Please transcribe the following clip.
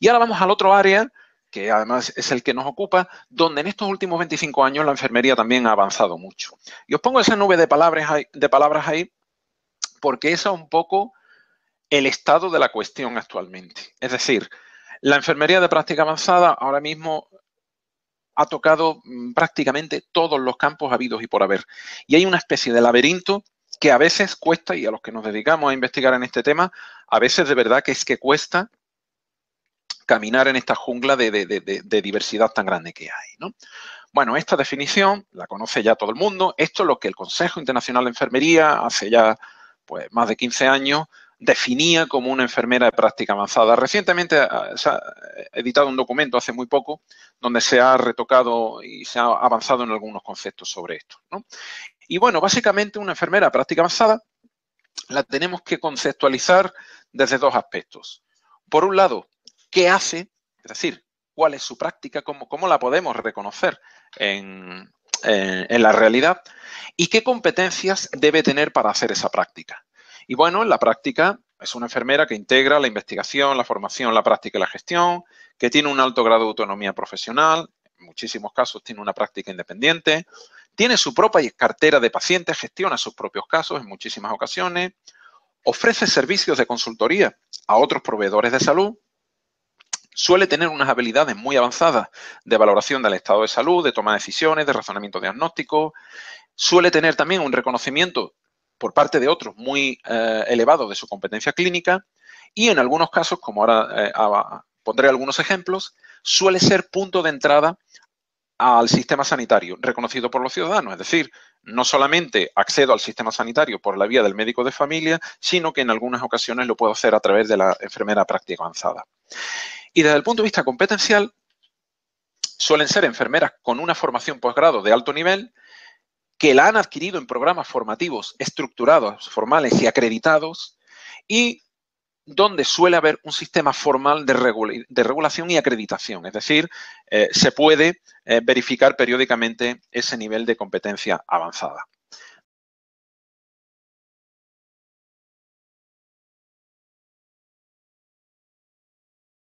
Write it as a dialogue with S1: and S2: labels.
S1: Y ahora vamos al otro área, que además es el que nos ocupa, donde en estos últimos 25 años la enfermería también ha avanzado mucho. Y os pongo esa nube de palabras ahí, de palabras ahí porque esa es un poco el estado de la cuestión actualmente. Es decir, la enfermería de práctica avanzada ahora mismo ha tocado mm, prácticamente todos los campos habidos y por haber. Y hay una especie de laberinto que a veces cuesta, y a los que nos dedicamos a investigar en este tema, a veces de verdad que es que cuesta caminar en esta jungla de, diversidad tan grande que hay. Bueno, esta definición la conoce ya todo el mundo. Esto es lo que el Consejo Internacional de Enfermería hace ya pues, más de 15 años definía como una enfermera de práctica avanzada. Recientemente ah, se ha editado un documento hace muy poco donde se ha retocado y se ha avanzado en algunos conceptos sobre esto. Y bueno, básicamente una enfermera de práctica avanzada la tenemos que conceptualizar desde dos aspectos. Por un lado, ¿qué hace? Es decir, ¿cuál es su práctica? ¿Cómo, cómo la podemos reconocer en, en la realidad? ¿Y qué competencias debe tener para hacer esa práctica? Y bueno, en la práctica es una enfermera que integra la investigación, la formación, la práctica y la gestión, que tiene un alto grado de autonomía profesional, en muchísimos casos tiene una práctica independiente, tiene su propia cartera de pacientes, gestiona sus propios casos en muchísimas ocasiones, ofrece servicios de consultoría a otros proveedores de salud, suele tener unas habilidades muy avanzadas de valoración del estado de salud, de toma de decisiones, de razonamiento diagnóstico, suele tener también un reconocimiento por parte de otros muy eh, elevado de su competencia clínica y en algunos casos, como ahora eh, pondré algunos ejemplos, suele ser punto de entrada al sistema sanitario reconocido por los ciudadanos. Es decir, no solamente accedo al sistema sanitario por la vía del médico de familia, sino que en algunas ocasiones lo puedo hacer a través de la enfermera práctica avanzada. Y desde el punto de vista competencial, suelen ser enfermeras con una formación posgrado de alto nivel que la han adquirido en programas formativos estructurados, formales y acreditados, y donde suele haber un sistema formal de, regulación y acreditación. Es decir, eh, se puede eh, verificar periódicamente ese nivel de competencia avanzada.